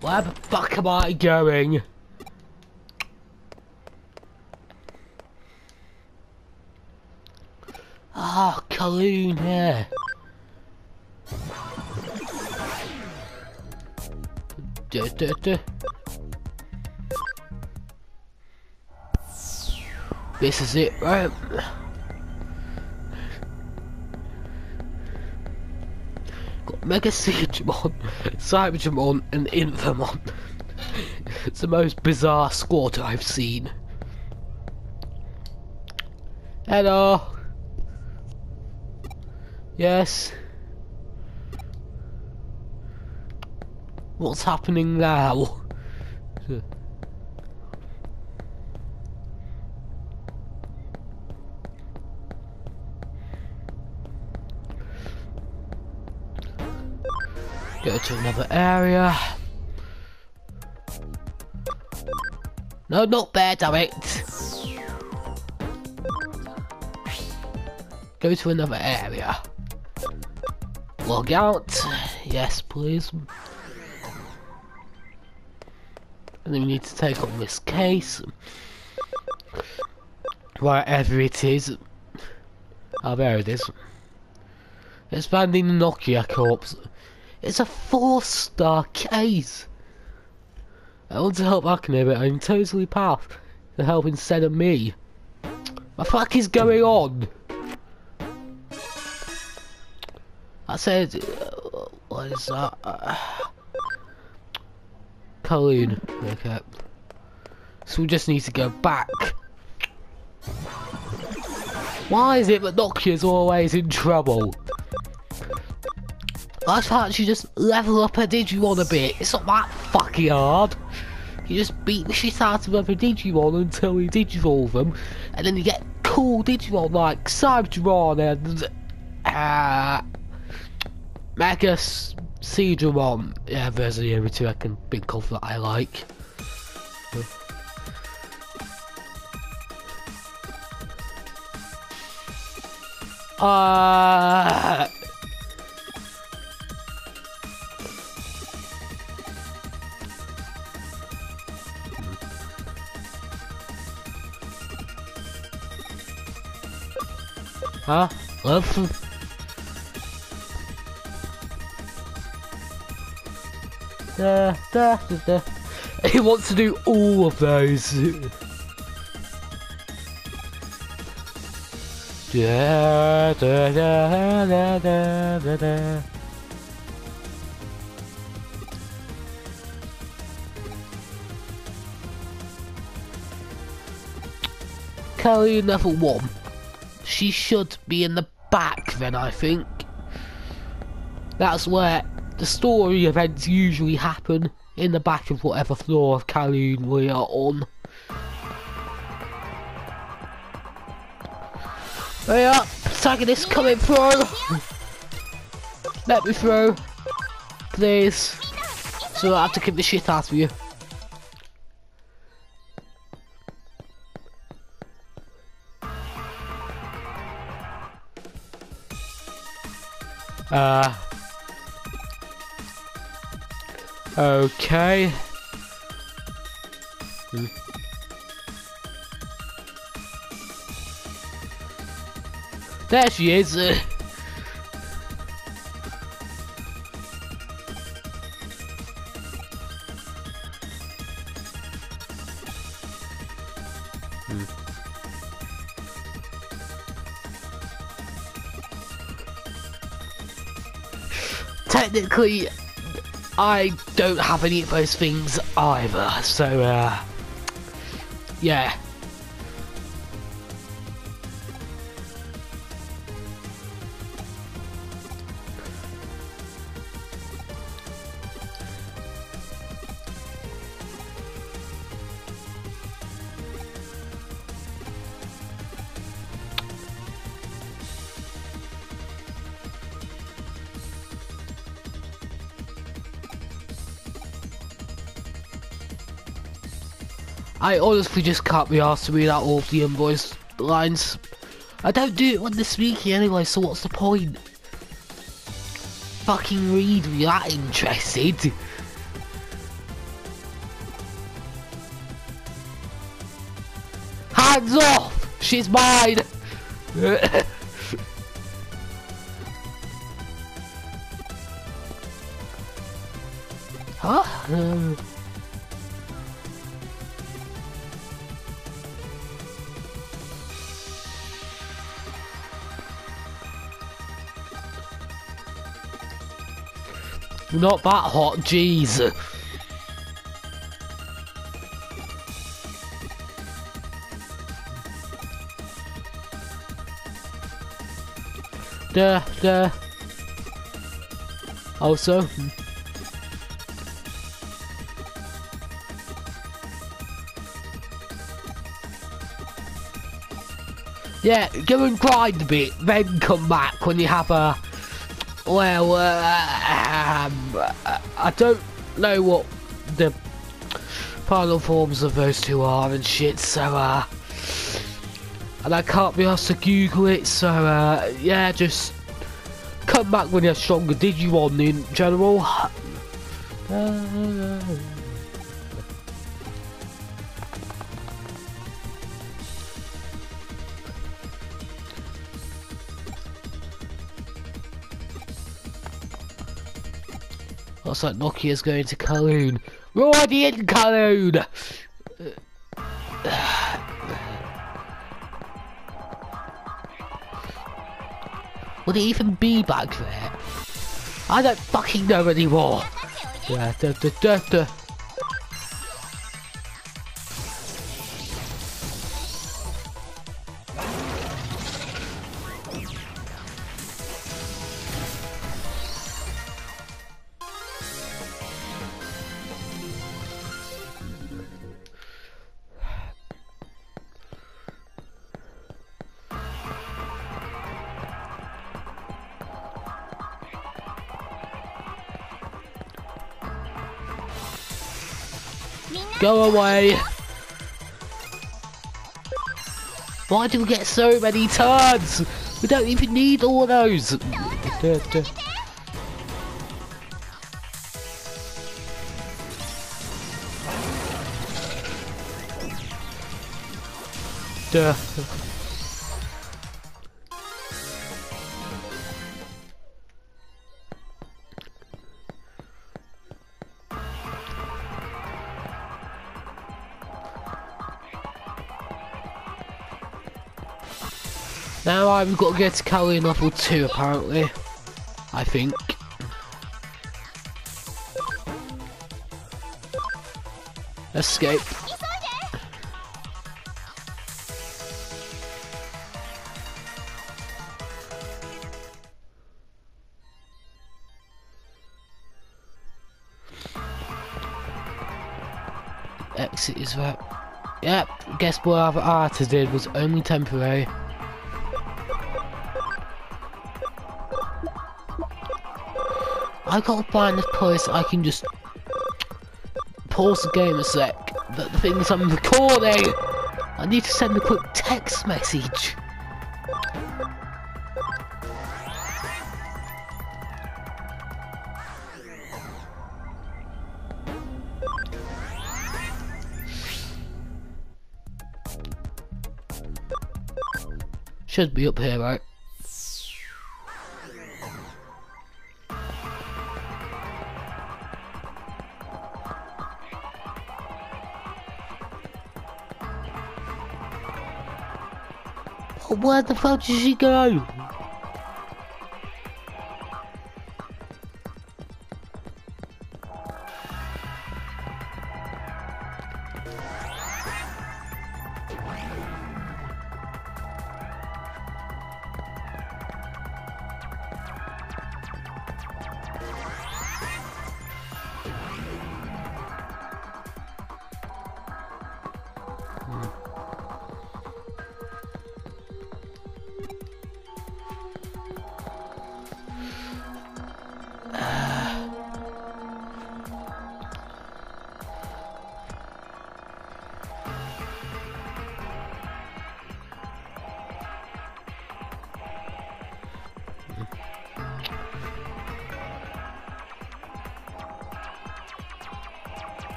Where the fuck am I going? Ah, oh, Kowloon here. Duh, duh, duh. This is it, right? Mega Siegmon, Cybermon, and Infamon. it's the most bizarre squad I've seen. Hello. Yes. What's happening now? Go to another area. No, not there, damn it. Go to another area. Log out. Yes, please. And then we need to take on this case. Wherever it is. Oh, there it is. Expanding the Nokia Corps. It's a four-star case. I want to help Akane, but I'm totally path to help instead of me. What the fuck is going on? I said, uh, what is that? Uh, Kowloon. Okay. So we just need to go back. Why is it that Nokia's always in trouble? Why can't you just level up a Digimon a bit? It's not that fucking hard. You just beat the shit out of every Digimon until you Digivolve them, and then you get cool Digimon like Cyberdramon and uh, MegaSeadramon. Yeah, there's the only two I can think of that I like. Uh, Huh? Love? Da, da, da. He wants to do all of those. da, da, da, da, da, da, da. Kelly level 1 she should be in the back then, I think. That's where the story events usually happen, in the back of whatever floor of Kowloon we are on. Hurry up! Protagonist coming through! Let me through! Please! So I have to kick the shit out of you. Uh, okay. Hmm. There she is. technically, I don't have any of those things either, so, uh, yeah. I honestly just can't be asked to read out all the invoice lines. I don't do it when they're speaking anyway, so what's the point? Fucking read, we are interested. Hands off! She's mine! huh? Um, Not that hot, jeez. Duh, duh. Also. Yeah, go and grind a bit, then come back when you have a well, uh, um, I don't know what the final forms of those two are and shit, so, uh, and I can't be asked to Google it, so, uh, yeah, just come back when you're stronger Digimon in general. Looks like Nokia's going to Kowloon. We're already in Kowloon! Would it even be back there? I don't fucking know anymore. Yeah, da, da, da, Go away! Why do we get so many turns? We don't even need all those! Duh, I've got to get to Cali level 2 apparently. I think. Escape. Exit is that. Yep, guess what I've did was only temporary. I gotta find this place I can just pause the game a sec. But the thing is I'm recording! I need to send a quick text message. Should be up here, right? Where the fuck did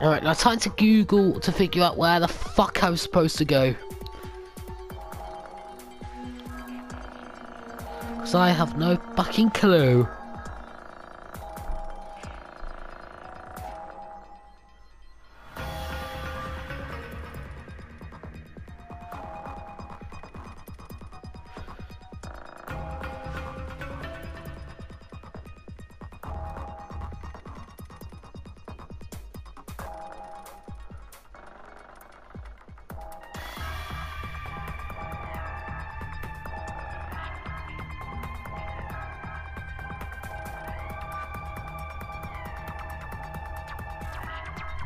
Alright, now time to Google to figure out where the fuck I'm supposed to go. Because I have no fucking clue.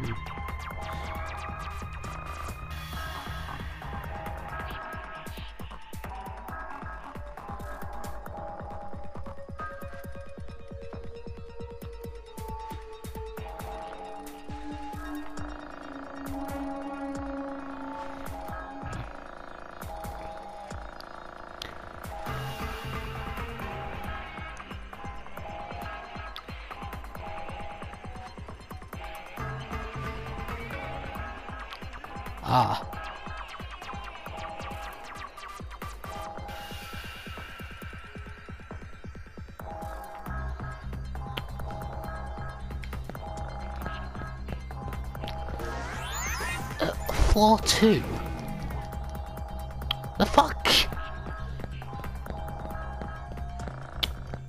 Mm-hmm. Ah. Uh, floor two. The fuck?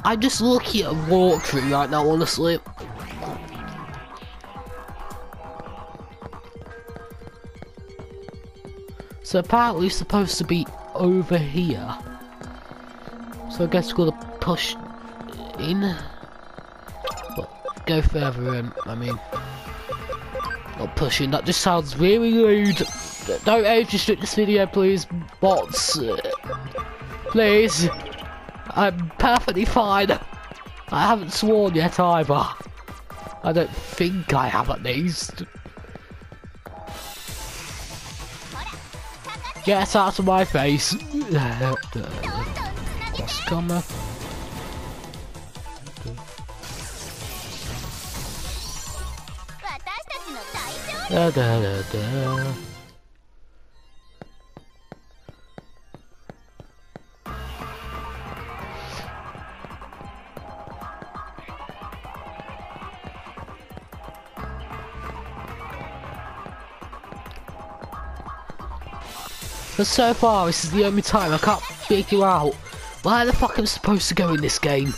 I'm just looking at a walkthrough right now, honestly. So apparently it's supposed to be over here. So I guess we're gonna push in. But go further in, I mean. Not pushing, that just sounds really rude. Don't age restrict this video please, bots. Please. I'm perfectly fine. I haven't sworn yet either. I don't think I have at least. Get out of my face! Scummer. Da da da da. But so far, this is the only time I can't figure out where the fuck I'm supposed to go in this game.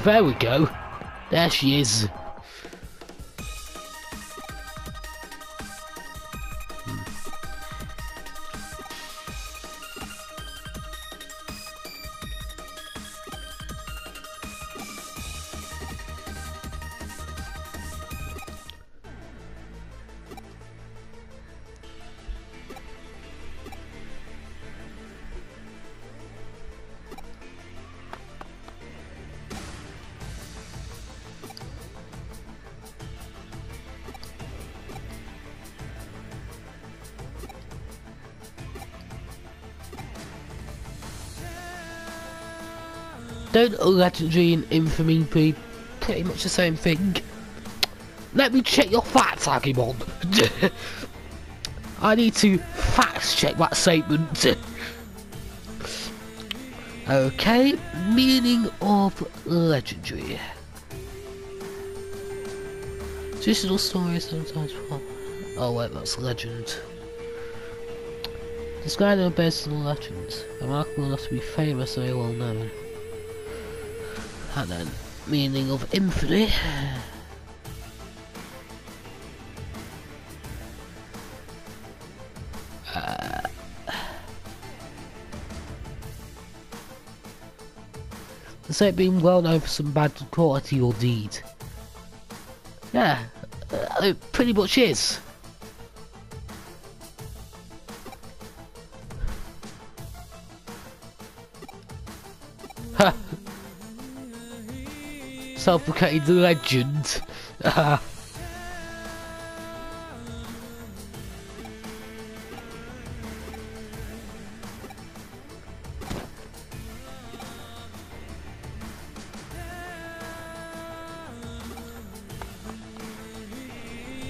Oh, there we go. There she is. Don't legendary and infamy be pretty much the same thing? Let me check your facts, Agumon. I need to fact check that statement. okay, meaning of legendary. Traditional stories sometimes. Oh wait, that's legend. Describe them based on legends. Remarkable enough to be famous and well known. And then, meaning of infamy. This ain't being well known for some bad quality or deed. Yeah, uh, it pretty much is. Self-proclaimed legend.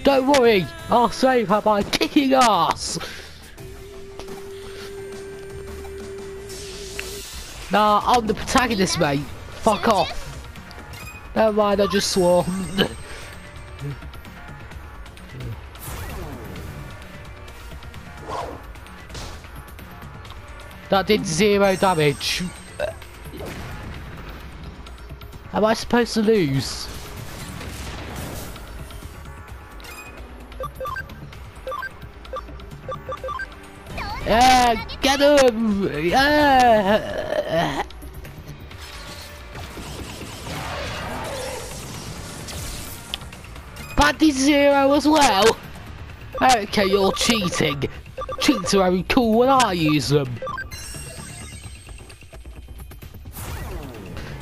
Don't worry, I'll save her by kicking ass! Nah, I'm the protagonist, mate. Fuck off. Never mind, I just swore. that did zero damage. Am I supposed to lose? Yeah, get him! Yeah! Bandy Zero as well? Okay, you're cheating. Cheats are very cool when I use them.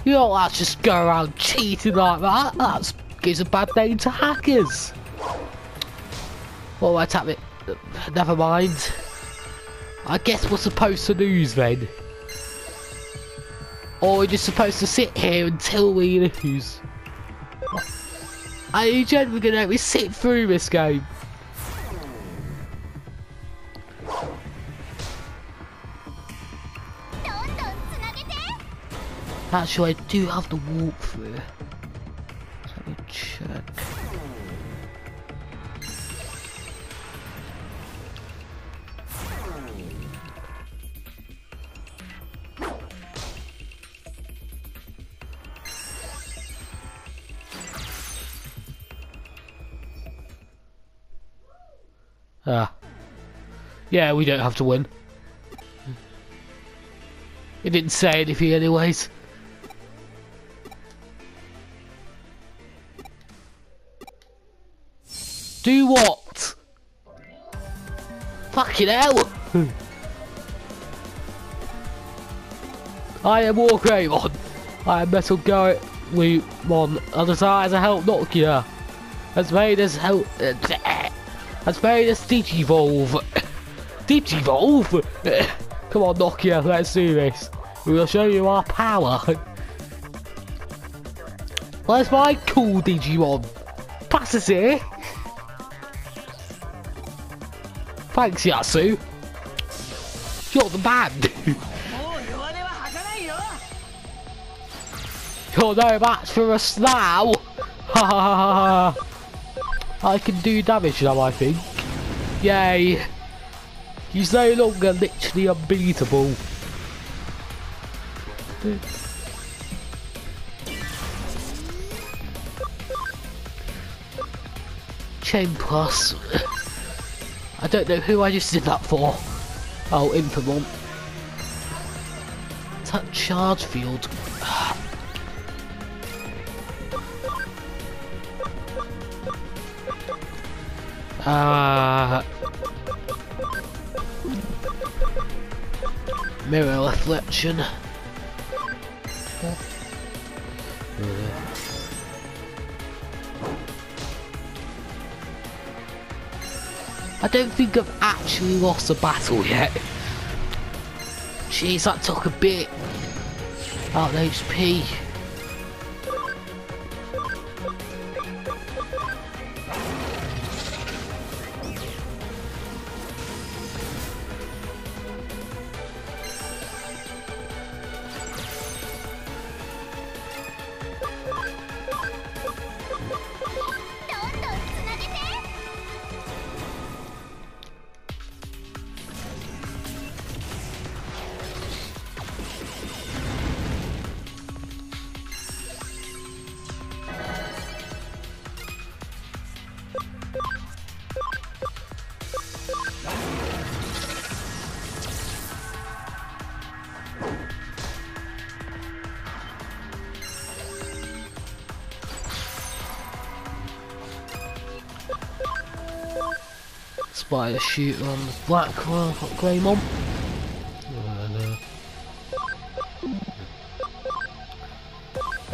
You don't like just go around cheating like that. That gives a bad name to hackers. Oh, I tap it. Never mind. I guess we're supposed to lose then. Or we're just supposed to sit here until we lose. Are you genuinely gonna let me sit through this game? Actually, I do have the walkthrough. Let me check. Yeah, we don't have to win. It didn't say anything anyways. Do what? Fucking hell! Hmm. I am Wargreymon. I am Metal Goemon. And as a help Nokia. As made as help. As made as Digivolve. Digivolve? Come on, Nokia, let's do this. We will show you our power. Where's my cool Digimon? Pass us here. Thanks, Yasu. You're the man. You're no match for us now. I can do damage now, I think. Yay. He's no longer literally unbeatable. Chain Plus. I don't know who I just did that for. Oh, Implement. Touch charge field. Ah. Uh, mirror reflection. I don't think I've actually lost a battle yet. Jeez, that took a bit out of HP. By a shooter on the black one, grey one. And, uh,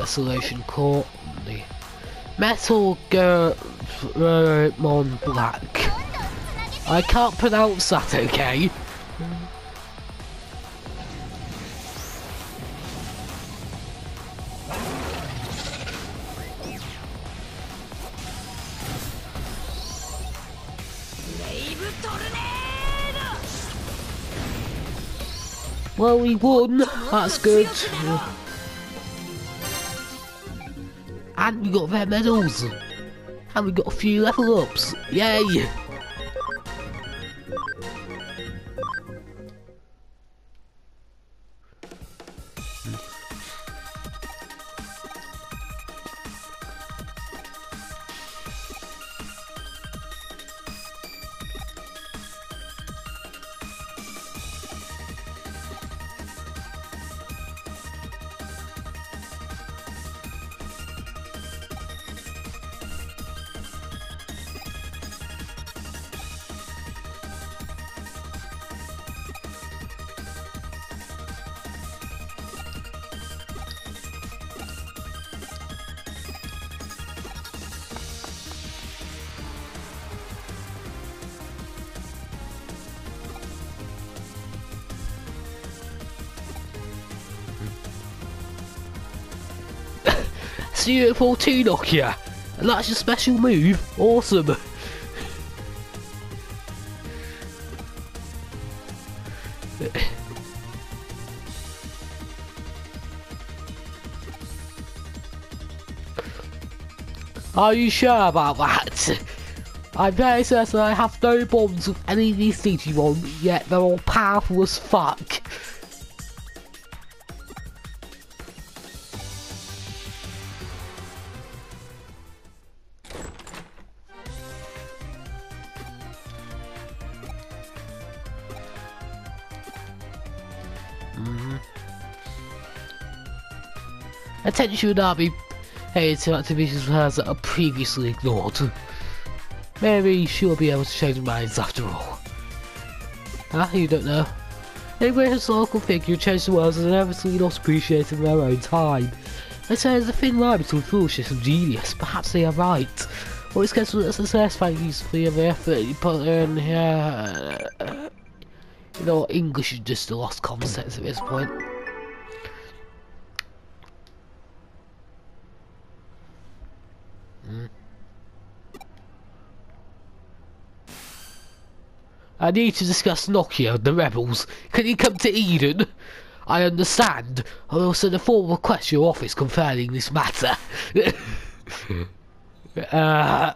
Isolation Court, the Metal Mon Black. I can't pronounce that, okay? Well, we won. That's good. And we got their medals. And we got a few level ups. Yay! Beautiful 2 Nokia. And that's your special move. Awesome. Are you sure about that? I'm very certain I have no bonds with any of these Digimon, yet they're all powerful as fuck. Attention should not be paid to that are previously ignored. Maybe she'll be able to change minds after all. Ah, you don't know. A great historical figure changed the world and inevitably not appreciated in their own time. They say there's a thin line between foolishness and genius. Perhaps they are right. Well, it's case of success, thank you for your effort you put in here. You know, English is just a lost concept at this point. I need to discuss Nokia and the rebels. Can you come to Eden? I understand. I will send a formal request to your office concerning this matter. uh,